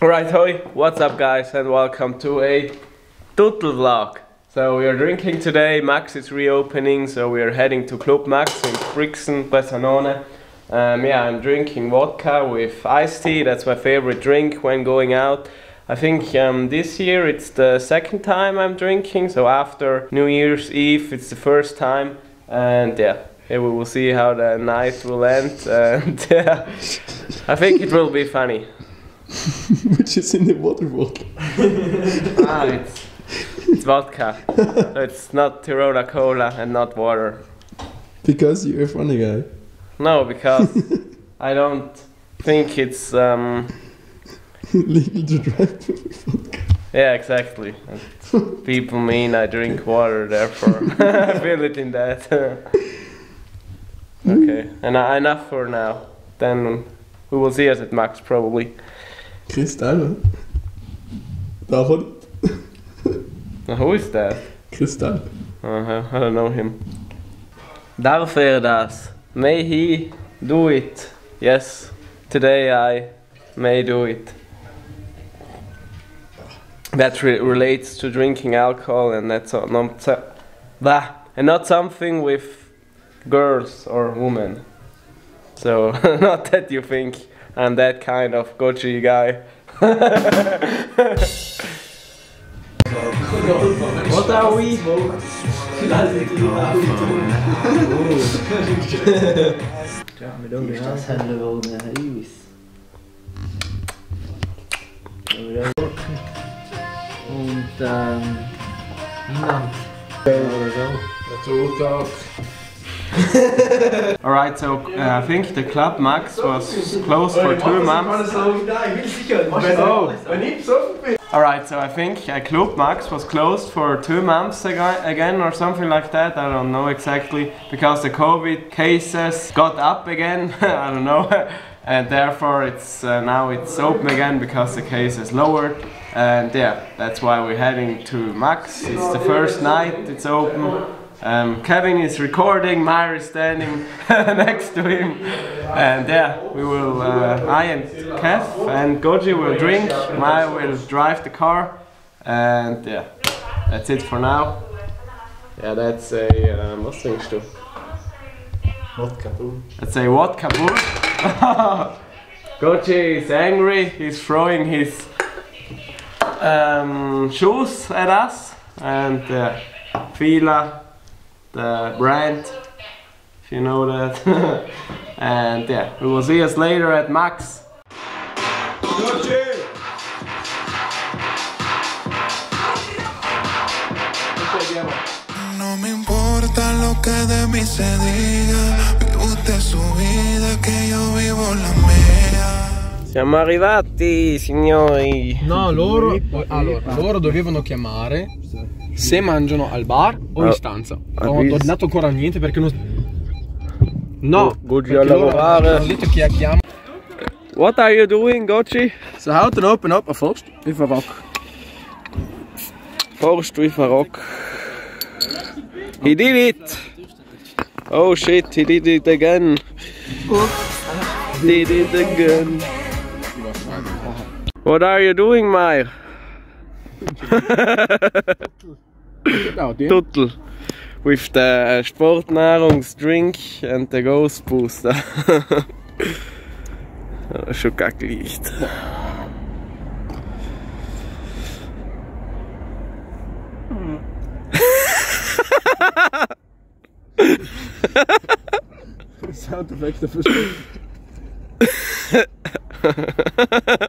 Alright, hi, what's up guys and welcome to a Tuttl vlog. So we are drinking today, Max is reopening, so we are heading to Club Max in Brixen, Bressanone. Um, yeah, I'm drinking vodka with iced tea, that's my favorite drink when going out. I think um, this year it's the second time I'm drinking, so after New Year's Eve it's the first time. And yeah, yeah we will see how the night will end. And yeah, I think it will be funny. Which is in the water bottle. ah, it's, it's vodka. it's not Tirona Cola and not water. Because you're a funny guy. No, because I don't think it's um, legal to drive. Yeah, exactly. And people mean I drink water, therefore I feel it in that. okay, and uh, enough for now. Then we will see us at Max probably. Chris Tall. Davon. Now, who is that? Chris Tall. Uh, I don't know him. Darf er das? May he do it? Yes, today I may do it. That re relates to drinking alcohol and that's not so, bah, and not something with girls or women. So not that you think I'm that kind of goji guy. what are we? Und ähm, niemand. Alright, so uh, I think the club Max was closed for two months. Alright, so I think uh, Club Max was closed for two months aga- again or something like that. I don't know exactly because the COVID cases got up again. I don't know, and therefore it's uh, now it's open again because the case is lowered. And yeah, that's why we're heading to Max. It's the first night it's open. Um, Kevin is recording, Myra is standing next to him, and yeah, we will. Uh, I and Kev and Goggi will drink. Mair will drive the car, and yeah, that's it for now. Yeah, that's a uh, was trinkst du? Vodka. That's a bull. Goggi is angry. He's throwing his um, shoes at us, and uh, Fila the brand, if you know that. and yeah, we will see us later at Max. Que de mí se diga, vive usted su vida, que yo vivo la mia. Siamo arrivati, signori. No, loro, allora, loro dovevano chiamare se mangiano al bar o in Ah, stanza. Non ho ordinato ancora niente perché non. No, perché a lavorare. hanno detto che chiama. What are you doing, Goji? Ze houdt een open op, first. Even rock. First with a rock. He did it! Oh shit, he did it again. Did it again. What are you doing, Mair? Nou, die. Tuttl. With the Sportnahrungsdrink and the Ghost Booster. Ja,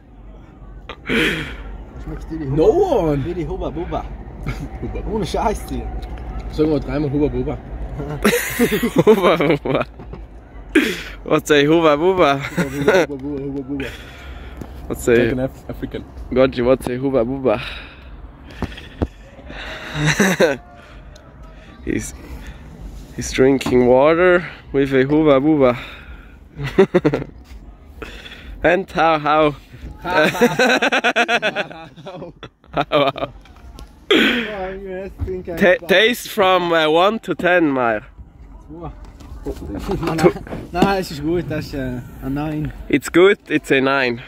Schon gackelicht. Soundeffekt dafür. No one! Wie die Hubba Bubba. Ohne Scheiß dir. Sagen wir dreimal Hubba Bubba. Hubba Bubba. What's a Hubba Bubba? Hubba Bubba, Hubba Bubba. What's Like an a Af- African. Goggi, what's a Hubba Bubba? he's he's drinking water with a Hubba Bubba. and how how how, how. Ta- taste from uh, 1 to 10, Mair. Nein, nein, es ist gut, das ist äh, ein Nein. It's good, it's a 9.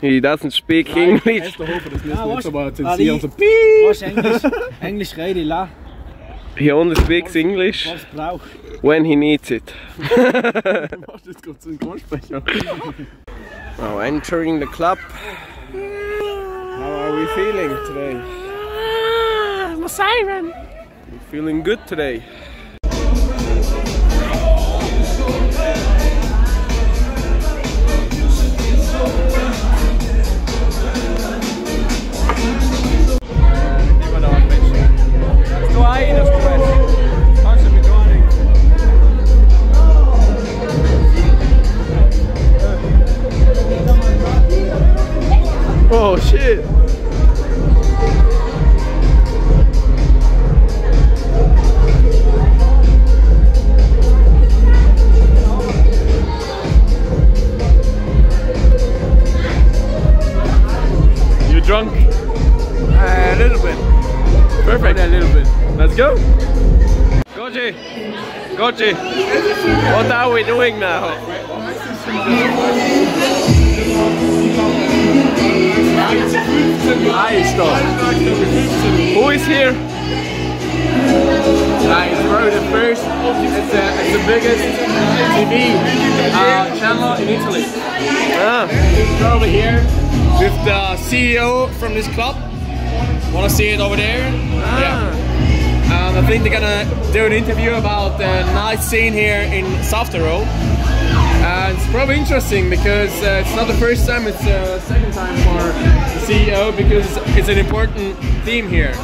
He doesn't speak English. Esther Hofer, das müssen Ah, wir was? jetzt aber Ah, zensieren. So, Was ist Englisch? Englisch rede la, He only speaks English was braucht. when he needs it. was jetzt gerade Synchronsprecher. Now entering the club. How are we feeling today? Ah, I'm a siren. Feeling good today. Oh shit! You drunk? Uh, a little bit. Perfect. a little bit. Let's go. Goggi, Goggi, what are we doing now? Who is here? Uh, it's probably the first, it's the, it's the biggest TV uh, channel in Italy. Ah, over here with the CEO from this club. Wanna see it over there? Yeah. And I think they're gonna do an interview about the night scene here in South And it's probably interesting because uh, it's not the first time, it's the second time for the CEO because it's an important theme here.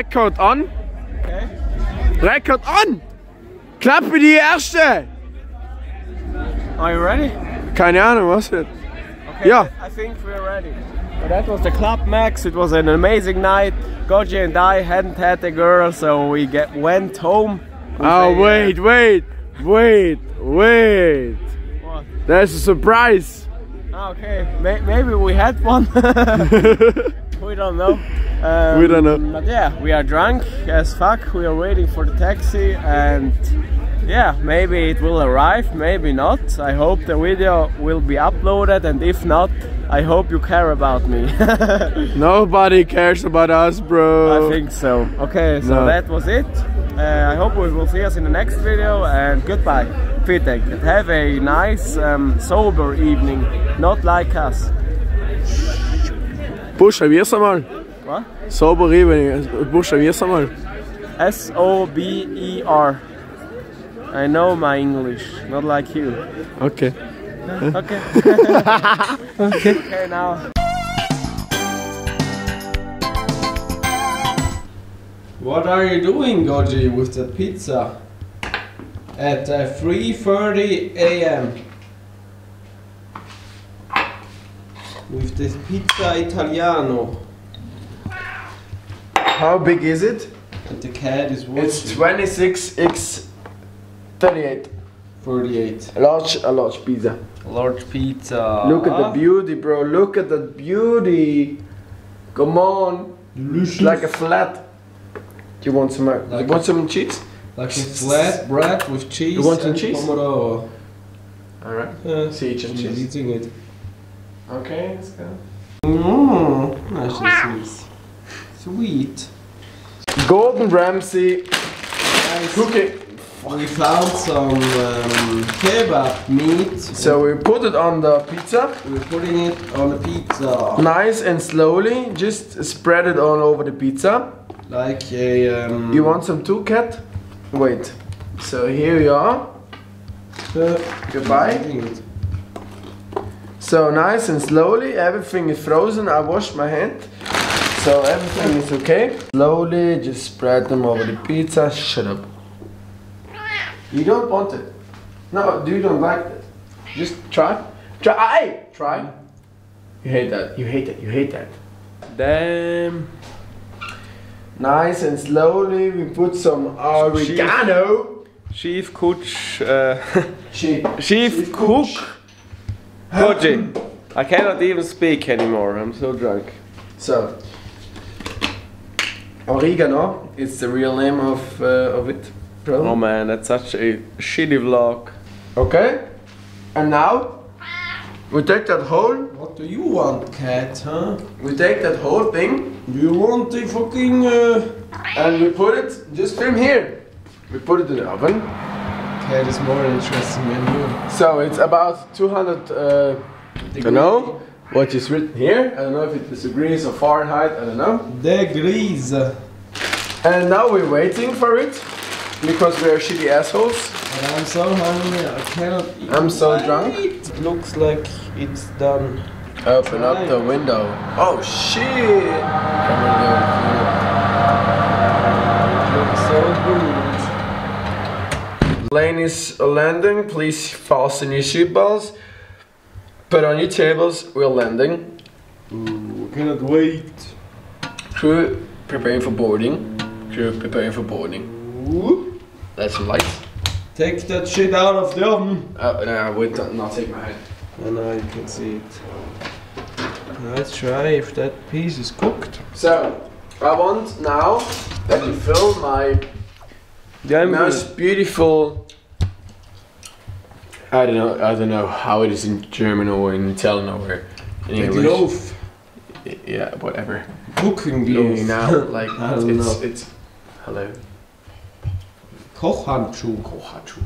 Record on. Okay. Record on! Klappe die erste! Are you ready? Keine Ahnung, was wird. Okay, Yeah. I think we're ready. That was the Club Max. It was an amazing night. Goggi and I hadn't had a girl, so we get went home. Oh, a, uh, wait, wait, wait, wait. What? There's a surprise. Ah, Okay, maybe we had one. we don't know. Um, We don't know. But yeah, we are drunk as fuck. We are waiting for the taxi, and yeah, maybe it will arrive, maybe not. I hope the video will be uploaded, and if not, I hope you care about me. Nobody cares about us, bro. I think so. Okay, so No. that was it. Uh, I hope we will see us in the next video and goodbye. Vitek. And have a nice um, sober evening, not like us. Buchstabier's einmal. What? Sauber Evening. Buchstabier's einmal. S O B E R. I know my English, not like you. Okay. Okay. okay. Okay, now. What are you doing, Goggi, with the pizza? At uh, 3.30 a.m. With this pizza Italiano. How big is it? The cat is It's 26x38. 48. A large, a large pizza. Large pizza. Look at the beauty, bro. Look at the beauty. Come on. Delicious. Like a flat. Do you want some? uh, Like you want some cheese? Like a flat bread with cheese. You want some cheese? Pomodoro. All right. Uh, See, she's cheese. eating it. Okay, let's go. Mmm, that's just sweet. Gordon Ramsay cooking. We found some um, kebab meat. So we put it on the pizza, we're putting it on the pizza. nice and slowly. Just spread it all over the pizza. Like a. Um, You want some too, cat? Wait. So here you are. uh, Goodbye. So nice and slowly, everything is frozen. I washed my hand, so everything is okay. Slowly, just spread them over the pizza. Shut up. You don't want it. No, you don't like it. Just try. Try. Try. You hate that. You hate it. You hate that. Damn. Nice and slowly, we put some oregano. Chief Coach. Uh, Chief. Chief Cook. Koji. I cannot even speak anymore. I'm so drunk. So, oregano. It's the real name of uh, of it, bro. Oh man, that's such a shitty vlog. Okay. And now we take that whole What do you want, cat, huh? we take that whole thing you want the fucking. Uh... and we put it just from here. We put it in the oven. Cat is more interesting than you. So it's about 200 uh, I don't know what is written here. I don't know if it is degrees or Fahrenheit, I don't know. Degrees. And now we're waiting for it because we're shitty assholes. But I'm so hungry, I cannot eat. I'm so drunk. It looks like it's done. Open up the window. Oh shit! looks so good. Plane is landing. Please fasten your seatbelts. Put on your tables. We're landing. Ooh, cannot wait. Crew preparing for boarding. Crew preparing for boarding. Ooh. That's some lights. Take that shit out of the oven. Oh no, wait, not take my head. And now you can see it. Let's try if that piece is cooked. So, I want now that you fill my Yeah, most beautiful. I don't know. I don't know how it is in German or in Italian or in The English. loaf. Yeah, whatever. Cooking You loaf. know, like I don't it's, know. it's hello. Kochhandschuh. Kohachu.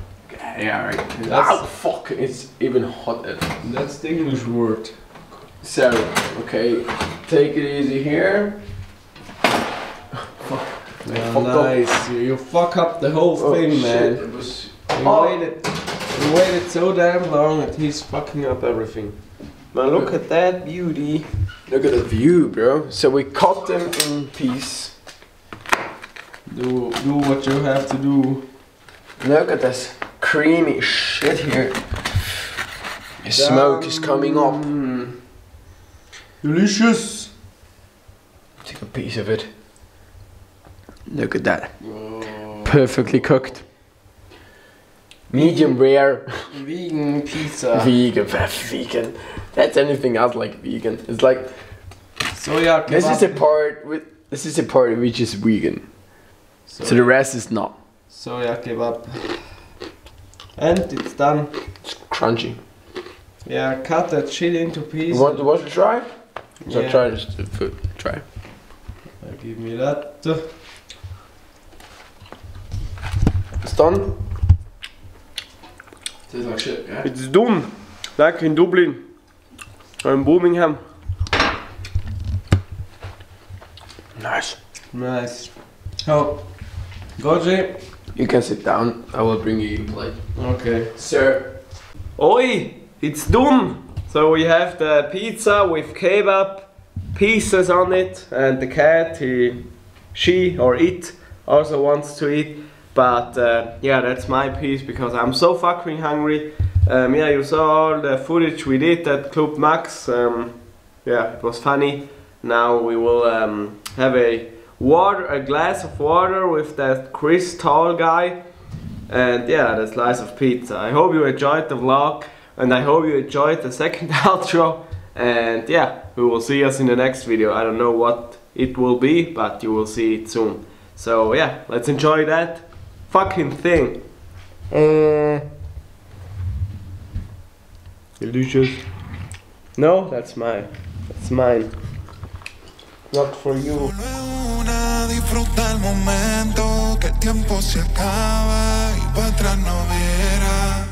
Yeah, right. That's- oh fuck! It's even hotter. That's the English word. So, okay, take it easy here. fuck. Yeah, fucked up. nice. You, you fuck up the whole Oh, thing, shit, man. It was. You Oh. waited. You waited so damn long and he's fucking up everything. Man, look at that beauty. Look at the view, bro. So we cut them in piece. Do do what you have to do. Look at this creamy shit here. The smoke is coming up. Delicious. Take a piece of it. Look at that. Perfectly cooked. Medium rare. Vegan pizza. vegan. Vegan. That's anything else like vegan. It's like Soja this is a part with this is a part which is vegan. So the rest is not. Soja kebab. And it's done. It's crunchy. Yeah, cut that shit into pieces. want, you want to try? So Yeah. try this the food. Try. Give me that. It's done. Tastes like shit, yeah? It's done. Like in Dublin. Or In Birmingham. Nice. Nice. Oh, Goggi. You can sit down. I will bring you your plate. Okay. Sir. Oi, it's done. So we have the pizza with kebab pieces on it, and the cat, he, she or it also wants to eat. But uh, yeah, that's my piece because I'm so fucking hungry. Um, yeah, you saw all the footage we did at Club Max. Um, yeah, it was funny. Now we will um, have a water, a glass of water with that Chris Tall guy and yeah, the slice of pizza. I hope you enjoyed the vlog and I hope you enjoyed the second outro and yeah, we will see us in the next video. I don't know what it will be, but you will see it soon. So yeah, let's enjoy that fucking thing. Eh. Uh, delicious. No, that's mine. That's mine. Not for you. Disfruta el momento, que el tiempo se acaba y para atrás no verás.